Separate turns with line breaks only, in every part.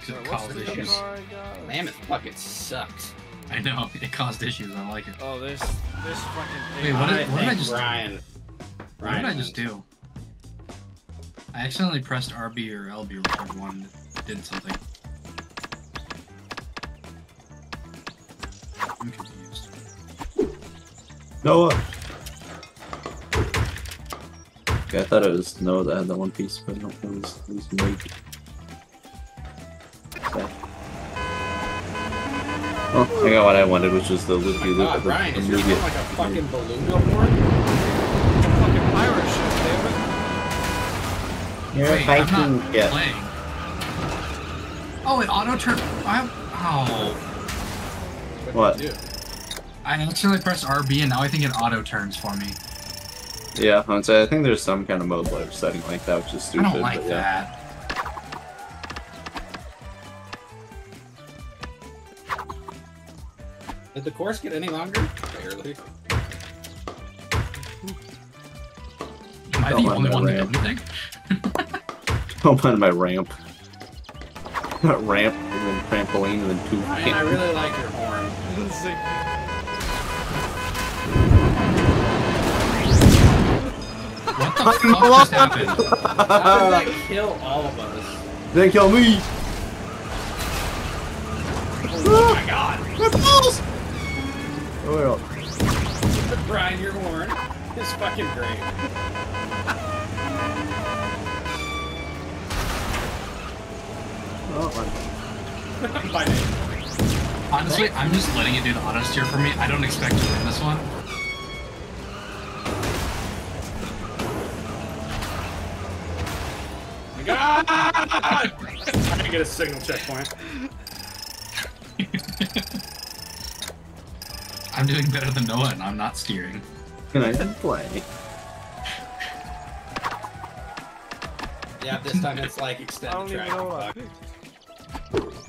because
oh it
caused issues.
I?
Mammoth bucket sucks.
I know it caused issues. I don't like it.
Oh, this this fucking thing.
Wait, what did- what did I
think
just do?
Ryan.
What did I just do? I accidentally pressed RB or LB or whichever one did something. I'm confused.
Noah. Okay, I thought it was Noah that had that one piece, but no, it was, it was Meg. Oh, I got what I wanted, which was the loopy loop.
God,
of the
Ryan, is your
immediate-
like a fucking balloon billboard?
fucking pirate ship, damn it.
You're
Wait, I'm
fighting.
not
Yeah.
playing. Oh, it auto turn. I'm. oh,
What?
did?
I accidentally pressed RB and now I think it auto turns for me.
Yeah, I'd say I think there's some kind of mode like setting like that, which is stupid.
I don't like
but yeah.
that.
Did the course get any longer? Barely.
Am I the only
that
one that
ramp.
did anything?
Don't mind my ramp. Not ramp, and then trampoline, and then two.
Ryan, I really like your horn.
It's like-
What the fuck just happened?
How did that kill all of us?
They kill me!
Oh my god!
My balls! Oh, well.
Brian, your horn is fucking great.
Oh,
By name.
Honestly, I'm just letting it do the auto steer for me. I don't expect to win this one.
My god! I didn't get a signal checkpoint.
I'm doing better than Noah and I'm not steering.
Can I even play?
Yeah, this time it's like
I
extended
don't even
track.
know what
Fuck.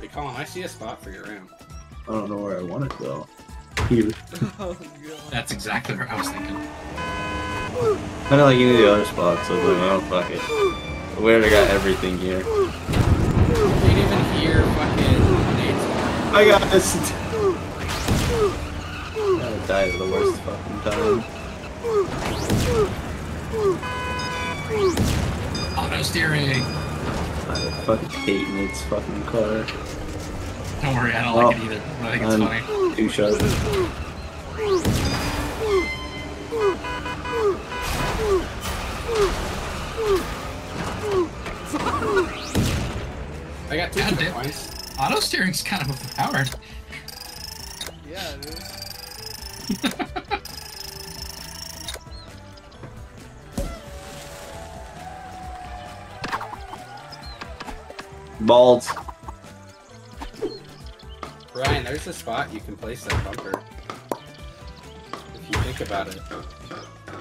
Hey, Colin, I see a spot for your ramp.
I don't know where I want it though. Here.
Oh, God.
That's exactly what I was thinking.
I don't like any of the other spots, so I was like, oh, fuck it. We already got everything here.
You can't even hear fucking Nate's.
I got this! I died at the worst fucking time.
Auto steering!
I fucking hate Nate's fucking car.
Don't worry, I don't
Well,
like it oh, either. but I think it's
I'm
funny.
too sharp.
I got two
God damn.
points.
Auto steering's kind of overpowered.
Yeah, it is.
Bald.
Ryan, there's a spot you can place that bumper. If you think about it.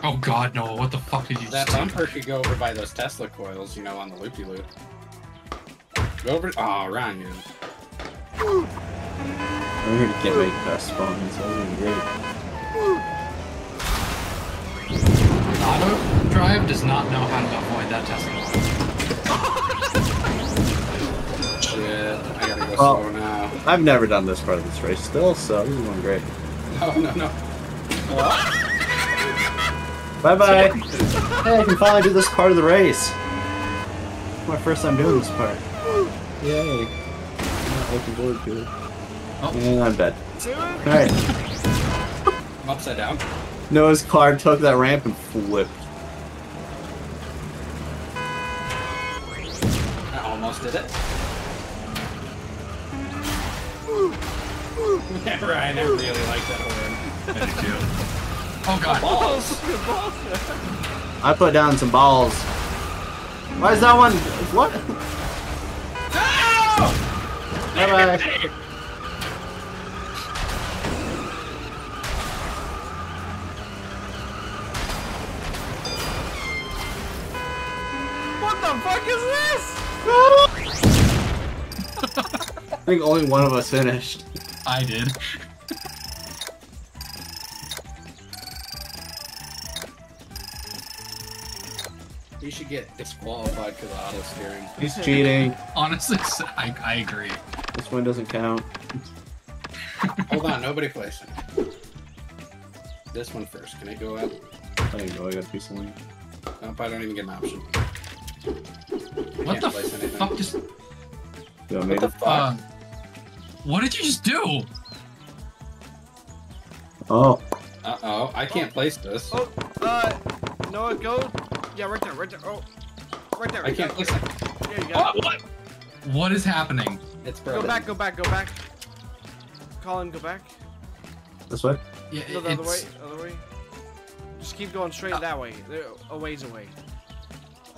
Oh god, no, what the fuck did you
That
just do?
bumper could go over by those Tesla coils, you know, on the loopy loop. Go over. Oh, Ryan.
I'm here to get my fast spawns, so that would great.
Auto drive does not know how to avoid that Tesla.
Shit. I gotta go
Oh.
slow now.
I've never done this part of this race still, so this is going great.
No, no, no.
Bye bye! hey, I can finally do this part of the race! It's my first time doing this part. Yay! I'm not looking forward to it.
Oh.
And I'm dead.
Do?
Alright.
I'm upside down.
Noah's car took that ramp and flipped.
I almost did it. Ryan, I never really like that horn.
I do too. Oh god.
Balls!
I put down some balls. Why is that one? What?
No!
Bye bye.
What the fuck is this?
I think only one of us finished.
I did.
You should get disqualified because of auto steering.
He's cheating.
Honestly, I, I agree.
This one doesn't count.
Hold on, nobody place it. This one first. Can it go up?
There you go, I got a piece of link.
Nope, I don't even get an option.
What the fuck just...
You want me
What the fuck?
Uh, what did you just do?
Oh,
Uh oh, I can't place this.
Oh, uh, Noah, go. Yeah, right there, right there. Oh, right there.
I
you
can't
got
place
it.
it.
Yeah, you got it.
What? What is happening?
It's
Go back, go back, go back. Colin, go back.
this way?
Yeah,
No, the other way, other way. Just keep going straight ah. that way. They're a ways away.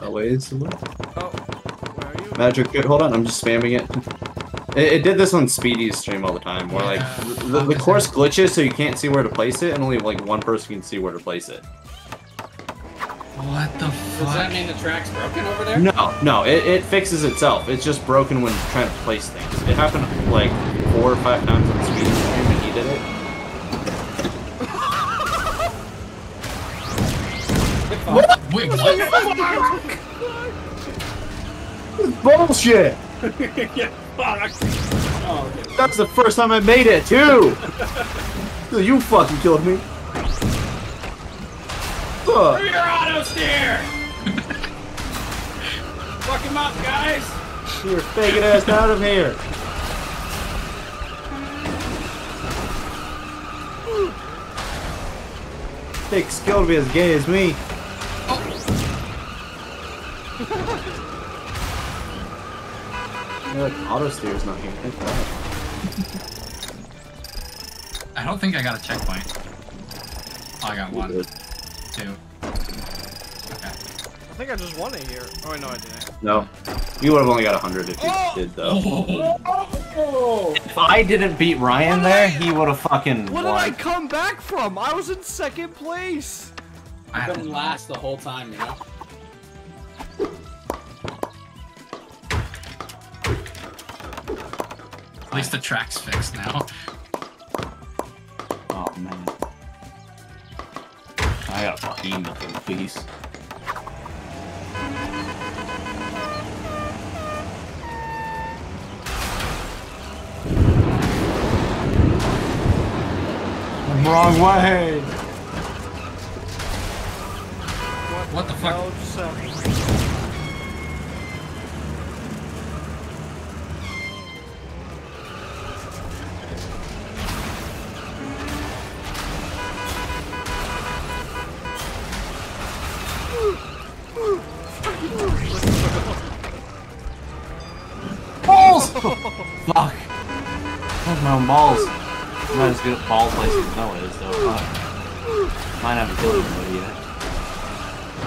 Wait, it's somewhere.
Oh, where are you?
Magic, good- hold on, I'm just spamming it. It, it did this on Speedy's stream all the time, where like the, the course glitches so you can't see where to place it, and only like one person can see where to place it.
What the
Does that mean the track's broken over there?
No, no, it, it fixes itself. It's just broken when trying to place things. It happened like four or five times on Speedy's stream when he did it.
Wait, what?
Bullshit!
yeah, fuck. Oh, okay.
That's the first time I made it, too! you fucking killed me. Fuck.
your auto steer! Fuck him up, guys!
You're faking ass out of here. Take skill to be as gay as me. Look, auto steer's not here. Thank God.
I don't think I got a checkpoint. Oh, I got one, two. Okay.
I think I just won it here. Oh, no, I didn't.
No, you would have only got 100 if you
Oh!
did though.
Oh,
If I didn't beat Ryan there, he would have fucking
What did I come back from? I was in second place.
I
I've
don't
been last the whole time, you know?
At least the track's fixed now.
Oh man. I got a behemoth in please. Wrong way! As good at ball placing as Noah is though. Fuck. Mine haven't killed anybody yet.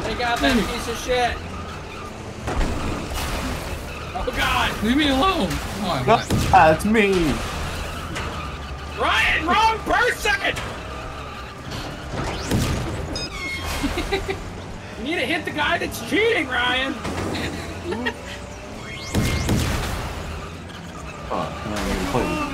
They got that hmm. piece of shit! Oh god!
Leave me alone! Oh, what?
That's me!
Ryan, wrong person! you need to hit the guy that's cheating, Ryan!
Fuck, I don't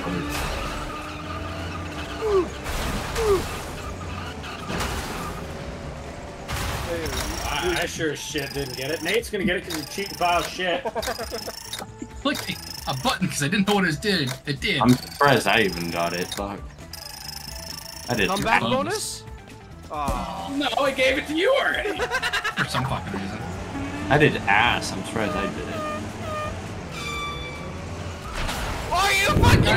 I, I sure as shit didn't get it. Nate's gonna get it because he's cheating pile of shit.
Click a button because I didn't know what it did. It did.
I'm surprised I even got it. Fuck. I did.
comeback
bonus.
bonus? Oh,
no, I gave it to you already!
For some fucking reason.
I did ass. I'm surprised I did it.
are you fucking?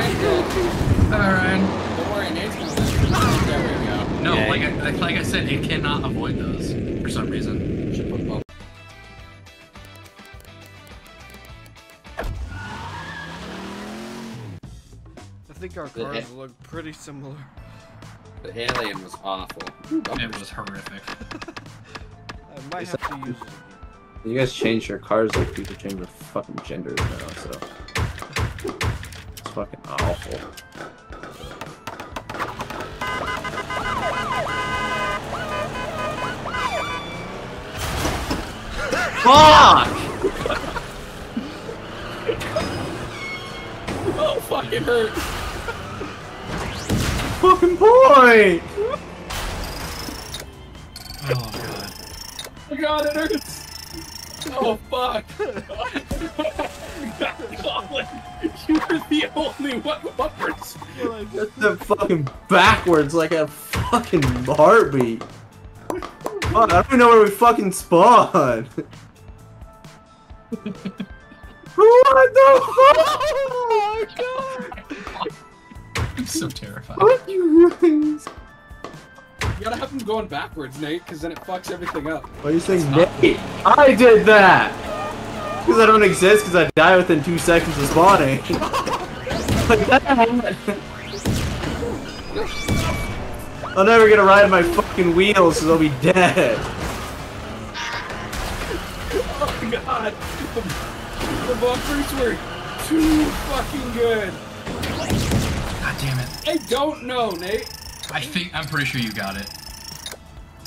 Alright.
Don't worry, Nate's gonna win. There we go.
No,
Yeah.
like, I, like I said, it cannot avoid those for some reason.
Should put both.
I think our cars look pretty similar.
The alien was awful.
It was horrific.
I might have to use it.
You guys changed your cars like people change their fucking genders now, so. It's fucking awful. Fuck!
Oh, fucking hurt.
fucking point?
Oh god.
Oh god, it hurts! Oh fuck! Colin, you were the only one with bumpers.
That's the fucking backwards like a fucking heartbeat. Fuck, I don't even know where we fucking spawn. what the
Oh my god!
I'm so terrified.
fuck? you guys?
You gotta have them going backwards, Nate, because then it fucks everything up.
Why are you saying Nate? I did that! Because I don't exist because I die within two seconds of spawning. like that. I'll never get a ride on my fucking wheels because I'll be dead.
Bumpers were too fucking good.
God damn it.
I don't know, Nate.
I think I'm pretty sure you got it.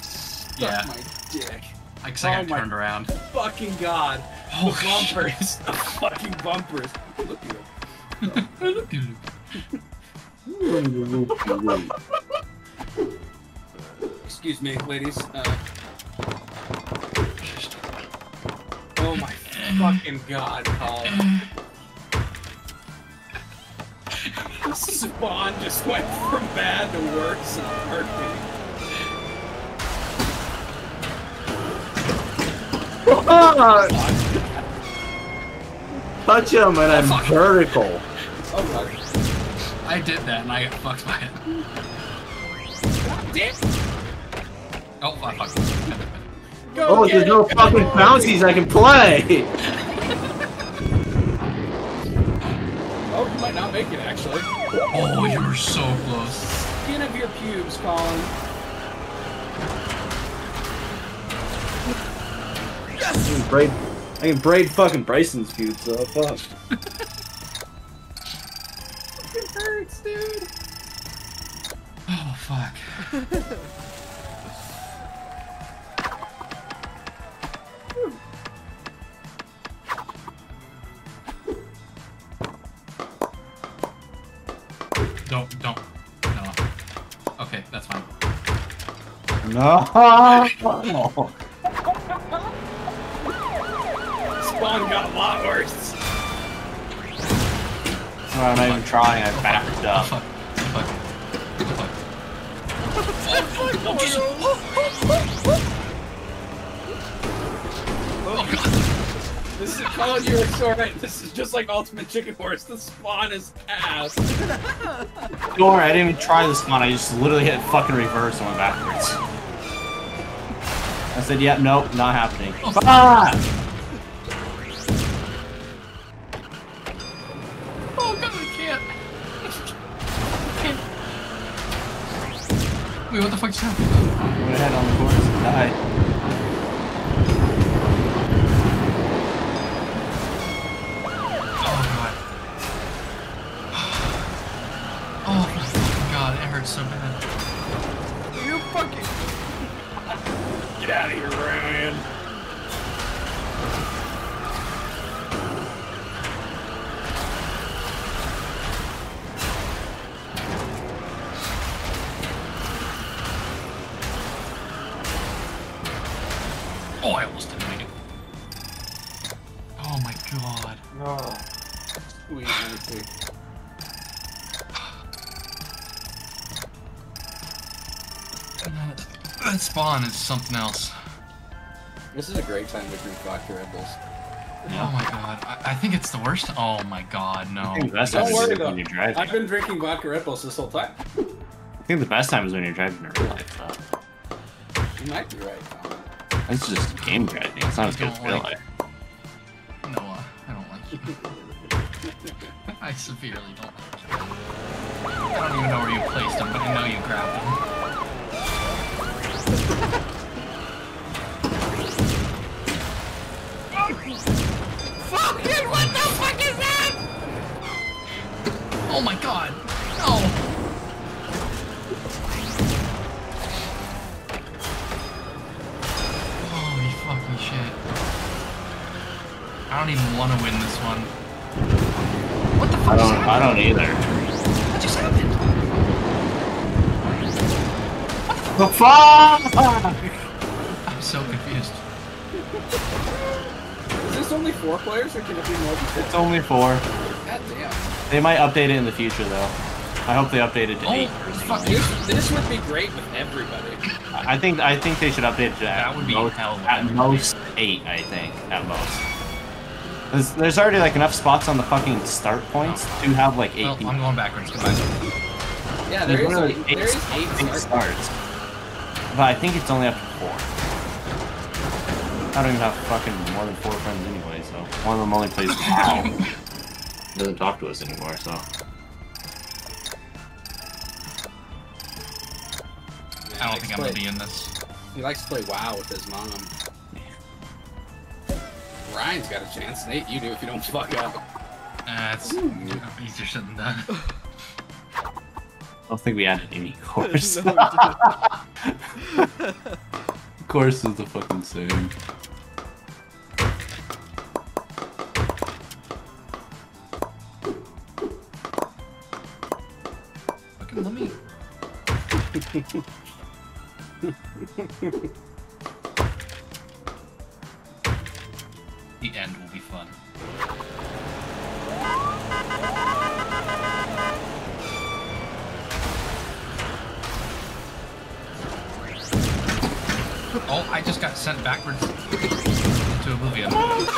Suck
Yeah.
my dick.
I guess I
Oh
got
my-
turned around.
Fucking god.
Oh,
the bumpers. the fucking bumpers. Look at them.
Look at him.
Excuse me, ladies. Uh, oh my fucking god, Colin. Spawn just went from bad to worse in a heartbeat.
Touch him and I'm
fuck.
vertical.
Oh.
I did that and I got fucked by it. Oh, fuck. Fuck.
Go
Oh, there's
it,
no
go.
fucking bouncies I can play.
Oh, you might not make it actually.
Oh, you were so close.
Skin of your pubes, Colin.
I can braid, I can braid fucking Bryson's pubes, so fuck.
It hurts, dude.
Oh, fuck. No.
Spawn got a lot worse.
Oh, I'm not even trying, I backed
Oh,
up.
fuck. Oh, fuck. Oh, fuck. Oh, God.
This is oh, Colin, you were so right. This is just like Ultimate Chicken Horse. The spawn is ass.
Don't worry, I didn't even try this spawn. I just literally hit fucking reverse and went backwards. I said, yeah, nope, not happening. Ah!
Oh, God, I can't. can't. Wait, what the fuck just happened?
Went ahead on the course and died.
Oh, I almost didn't make it. Oh, my God.
Oh. Sweet mercy.
That, that spawn is something else.
This is a great time to drink vodka Red Bulls.
Oh my god. I, I think it's the worst. Oh my god, no.
I think the best
Don't
time
worry, though.
when you're driving.
I've been drinking vodka Red Bulls this whole time.
I think the best time is when you're driving in real life. though.
You might be right, Colin.
It's just game driving. It's not as good as real life.
Noah, uh, I don't like you. I severely don't like you. I don't even know where you placed him, but I know you grabbed him.
Fucking what the fuck is that?
Oh my god! No! I don't even want to win this one. What the fuck
I don't. I don't either.
What just happened?
The fuck?
I'm so confused.
Is this only four players or can it be more than
It's only four.
God damn.
They might update it in the future though. I hope they update it to
Oh,
eight.
fuck.
This, this would be great with everybody.
I think I think they should update it to
That
at
would be
most,
hell
at
everybody.
most eight. I think at most. There's, there's already like enough spots on the fucking start points to have like eight
Well,
people.
I'm going backwards. Goodbye.
Yeah, there
There's
is,
literally eight,
there is eight
eight
start
starts. But I think it's only up to four. I don't even have fucking more than four friends anyway, so one of them only plays WoW. Doesn't talk to us anymore, so.
I don't think I'm gonna be in this.
He likes to play WoW with his mom. Ryan's got a chance. Nate, you do if you don't fuck up.
Uh, it's easier said than done.
I don't think we added any course.
No,
course is the fucking same.
Oh, I just got sent backwards to oblivion.
God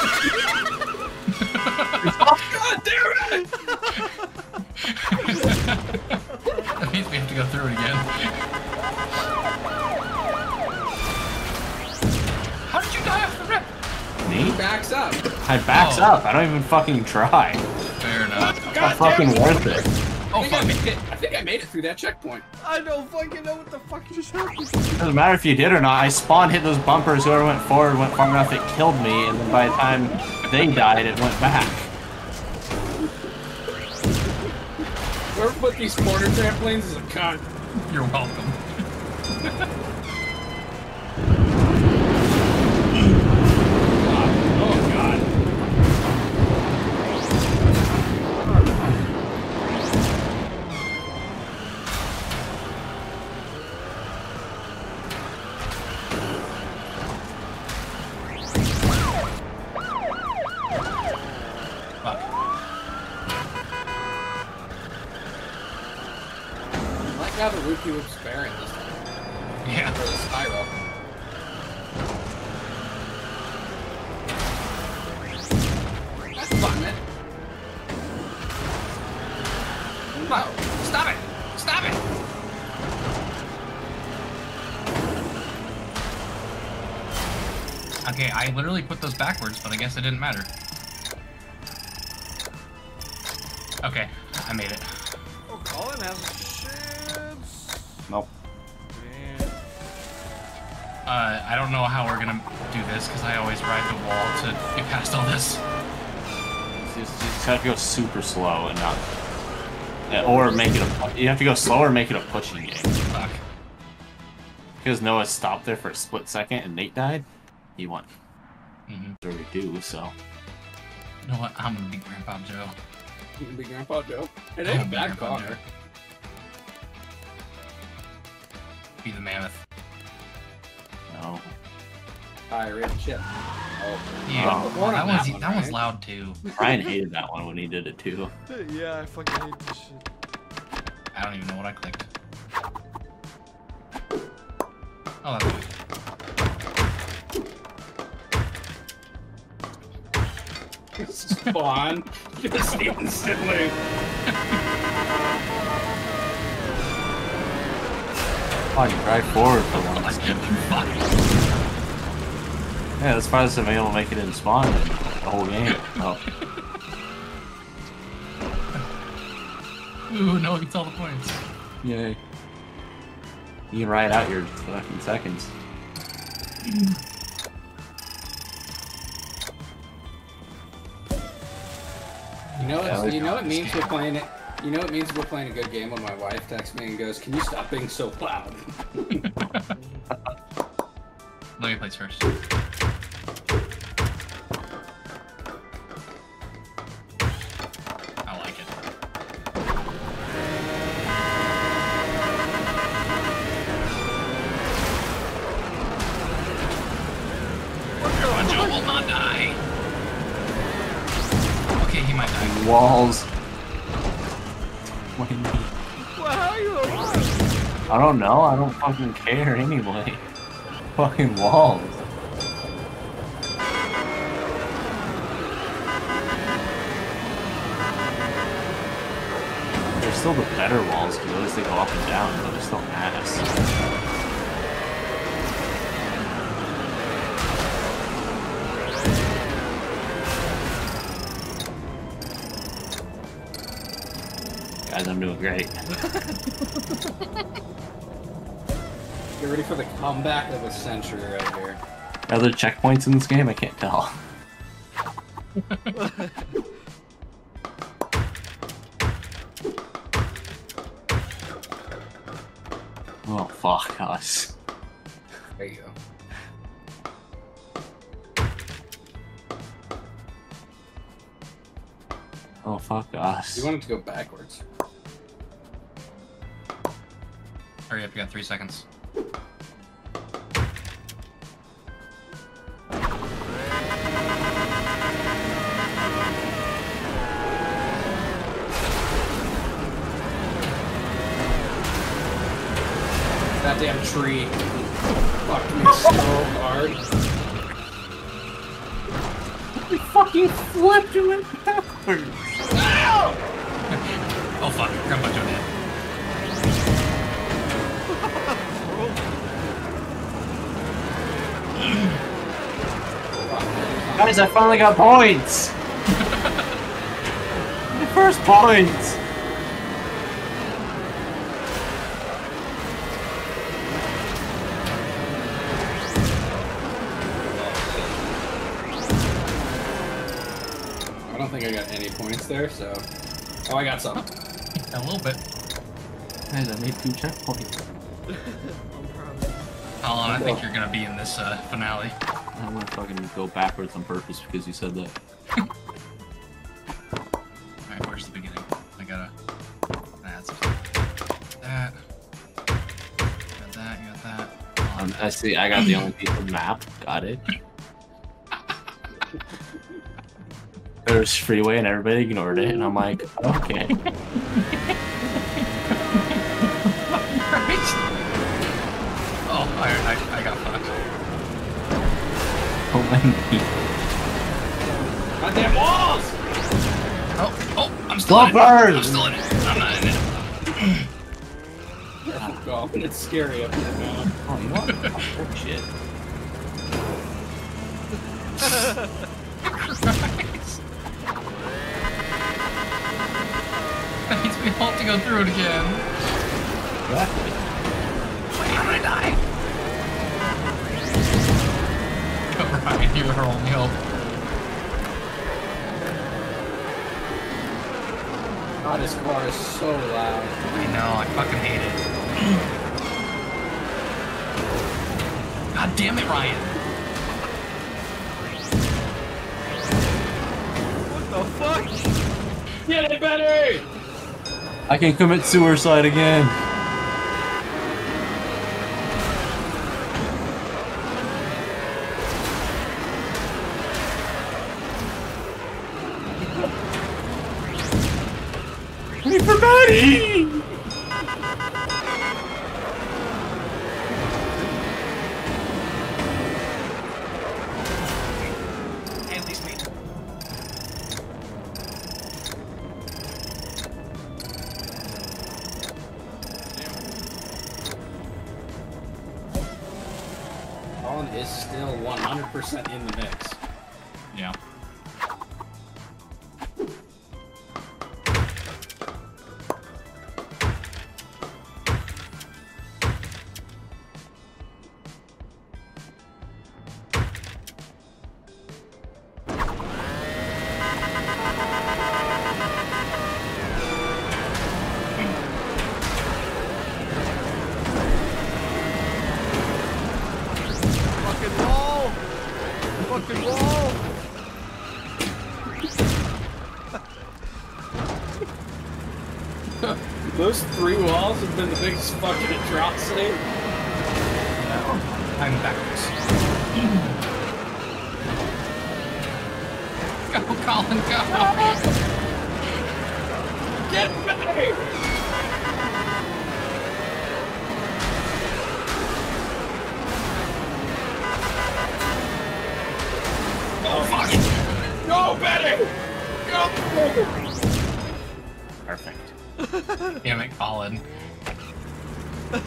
damn it!
that means we have to go through it again. How did you die off the rip?
He
Me?
backs up.
I backs
Oh.
up. I don't even fucking try.
Fair enough.
Not
God
fucking
damn it!
worth it.
Oh,
I think I, made it. I think I made it through that checkpoint.
I don't fucking know what the fuck just happened.
Doesn't matter if you did or not. I spawned, hit those bumpers. Whoever went forward went far enough, it killed me. And then by the time they died, it went back.
Whoever put these corner trampolines is a cunt.
You're welcome.
the Rookie Loop's sparing this time.
Yeah.
For the spiral. That's fun, man.
No. Stop it! Stop it! Okay, I literally put those backwards, but I guess it didn't matter. Okay, I made it. Do because I always ride the wall to get past all this.
You just, you just have to go super slow and not. yeah, Or make it a. You have to go slower and make it a pushing game.
Fuck.
Because Noah stopped there for a split second and Nate died, he won.
Mm-hmm.
Or we do, so.
You know what? I'm gonna be Grandpa Joe.
You can be Grandpa Joe. It ain't a
be
bad
Grandpa
car.
Joe. Be the mammoth.
No.
Pirate ship. Oh.
Yeah,
Oh,
well, that,
on
one's,
that one,
that one's loud too.
Ryan hated that one when he did it too.
Yeah, I fucking hate this shit.
I don't even know what I clicked. Oh, that's good.
Spawn. Just instantly.
Oh, you drive forward for
Like,
once.
Fuck.
Yeah, that's probably to be able to make it in spawn in the whole game. Oh,
Ooh, no, it's all the points.
yay. You can ride out your fucking seconds.
You know,
Yeah,
it's,
like-
you know what it means we're playing it. You know what it means we're playing a good game when my wife texts me and goes, "Can you stop being so loud?"
Let me place first.
Well, how are you alive?
I don't know. I don't fucking care anyway. Fucking walls. They're still the better walls because at least they go up and down, but they're still ass. Guys, I'm doing great.
Get ready for the comeback of the century right here.
Are there checkpoints in this game? I can't tell. oh fuck us.
There you go.
Oh fuck us.
You wanted to go backwards.
Hurry up, you got three seconds.
That damn tree fucked me so hard.
We fucking flipped and Guys, I finally got points! My first points!
I don't think I got any points there, so. Oh, I got some.
A little bit.
Guys, I made two checkpoints.
I'm proud of you.
Alan, I think you're gonna be in this uh, finale.
I'm gonna fucking go backwards on purpose because you said that.
Alright, where's the beginning? I gotta. That's that. Got that, got that. Oh,
Um, I see, I got the only piece of map. Got it. There's freeway and everybody ignored it, and I'm like, okay. My knee.
Goddamn walls!
Oh, oh, I'm still in it.
Flopper!
I'm still in it. I'm not in it.
Oh, it's scary up here now.
Oh, you want? Oh, shit.
Christ. That means we all have to go through it again.
Exactly.
Wait, how did I die? Come Ryan, you are only hope.
God, this car is so loud.
I know, I fucking hate it. God damn it, Ryan.
What the fuck?
Get it, Betty!
I can commit suicide again. Wait
Fucking wall!
Those three walls have been the biggest fucking atrocity.
I'm backwards. Go, Colin, go!
Get me!
Perfect.
Damn it, Colin. God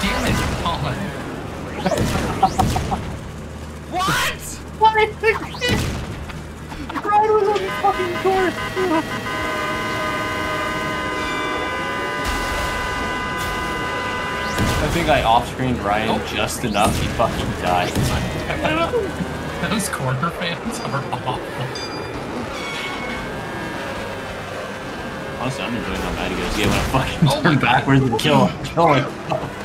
damn it, Colin. What? What?
Ryan was on the fucking course. I think I off-screened Ryan just enough. He fucking died.
Those corner fans are awful.
Honestly, I'm enjoying how mad he goes. Yeah, when I fucking
Oh
turn backwards and kill him. Kill him.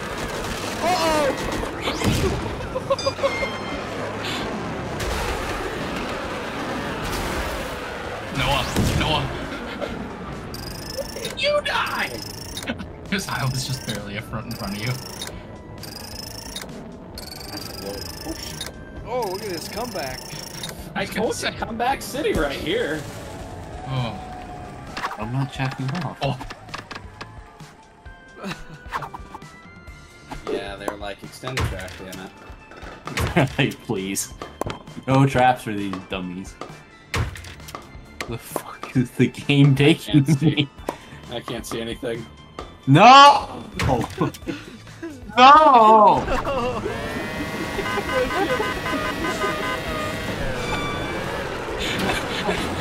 Because I was just barely a front in front of you.
Oh, look at this comeback.
I told you, comeback city right here.
Oh.
I'm not checking off.
Oh.
Yeah, they're like extended track, damn it.
hey, please. No traps for these dummies. The fuck is the game taking
Can't see.
me?
I can't see anything.
No! no! no!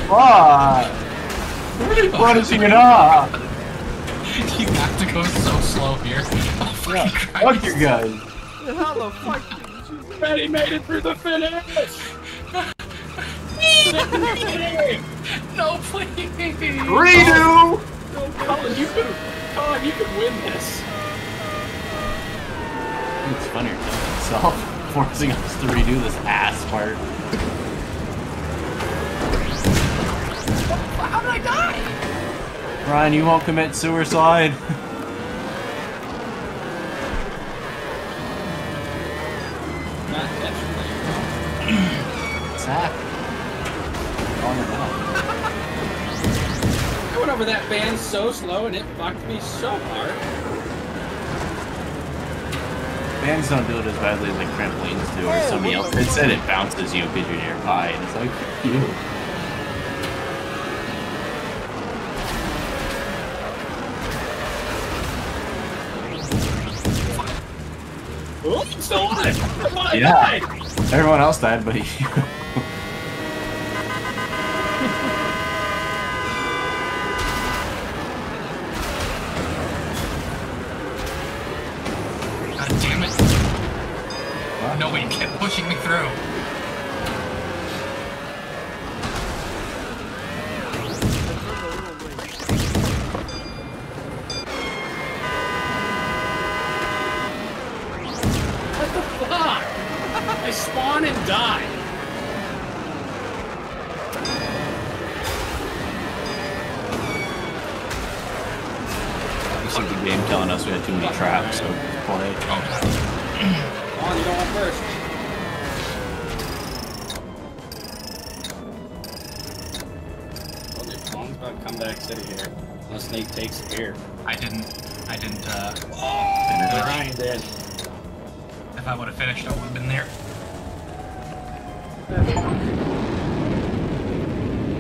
What? What is he up?
You have to go so slow here. Oh, fucking
Fuck
Christ.
you guys.
How the fuck did you...
Betty made it through the finish!
No, please.
Redo!
No, Colin, you could, Colin, you could win this.
It's funnier killing himself, forcing us to redo this ass part.
How did I die?
Ryan, you won't commit suicide.
so slow and it fucked me so hard.
Bands don't do it as badly as like trampolines do or
Oh,
somebody else.
the
It said it bounces you because you're nearby, and it's like, you.
Oh, I'm still alive! I thought I
Yeah. Everyone else died, but you.
No, he kept pushing me through.
Takes it here.
I didn't. I didn't. uh...
Finish.
Ryan did.
If I would have finished, I would have been there.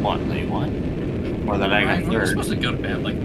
One, they won. More than I
Ryan,
got
we were
third.
supposed to go to bed like